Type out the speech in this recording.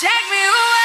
Take me away.